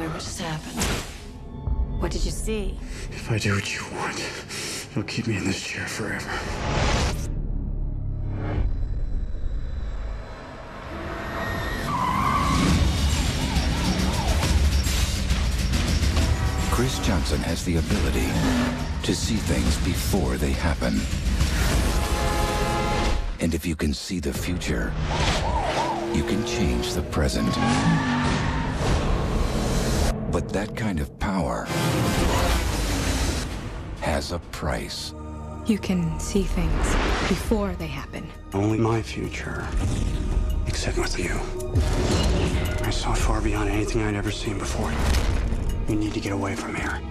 me what just happened. What did you see? If I do what you want, you'll keep me in this chair forever. Cris Johnson has the ability to see things before they happen. And if you can see the future, you can change the present. But that kind of power has a price. You can see things before they happen. Only my future, except with you. I saw far beyond anything I'd ever seen before. You need to get away from here.